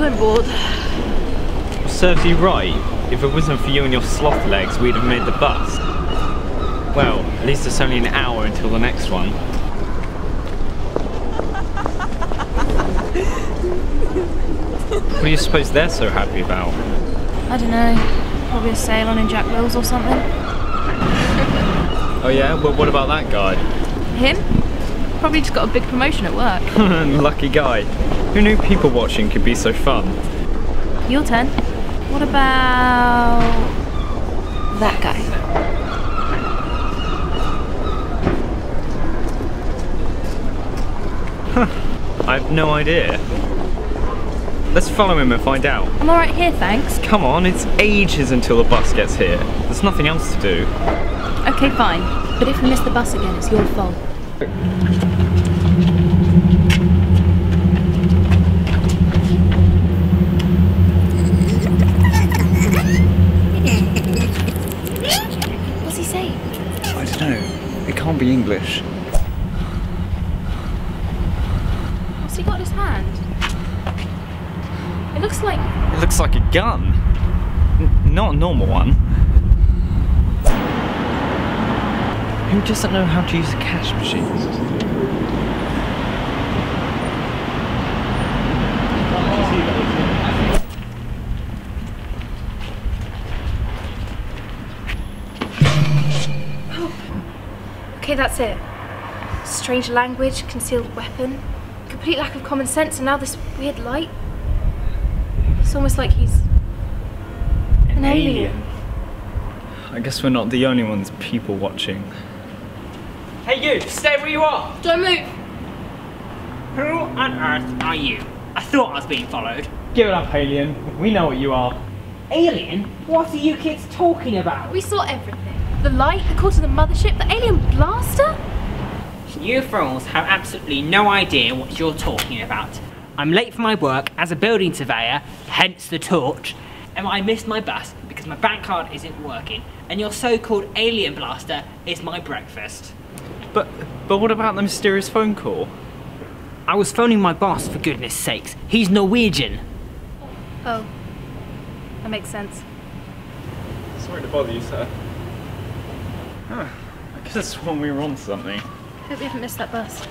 I'm bored. Serves you right. If it wasn't for you and your sloth legs, we'd have made the bus. Well, at least it's only an hour until the next one. what do you suppose they're so happy about? I don't know. Probably a sale on in Jack Wills or something. Oh yeah? Well, what about that guy? Him? Probably just got a big promotion at work. Lucky guy. Who knew people watching could be so fun? Your turn. What about that guy? Huh. I have no idea. Let's follow him and find out. I'm alright here, thanks. Come on, it's ages until the bus gets here. There's nothing else to do. Okay, fine. But if we miss the bus again, it's your fault. What's he saying? I don't know. It can't be English. What's he got in his hand? It looks like. It looks like a gun. N- not a normal one. Who doesn't know how to use a cash machine? Okay, that's it. Strange language, concealed weapon, complete lack of common sense, and now this weird light. It's almost like he's an, alien. I guess we're not the only ones people watching. Hey you, stay where you are! Don't move! Who on earth are you? I thought I was being followed. Give it up, alien. We know what you are. Alien? What are you kids talking about? We saw everything. The light, the call to the mothership, the alien blaster. You fools have absolutely no idea what you're talking about. I'm late for my work as a building surveyor, hence the torch, and I missed my bus because my bank card isn't working, and your so-called alien blaster is my breakfast. But but what about the mysterious phone call? I was phoning my boss for goodness sakes. He's Norwegian. Oh, that makes sense. Sorry to bother you, sir. Oh, I could have sworn we were on something. Hope we haven't missed that bus.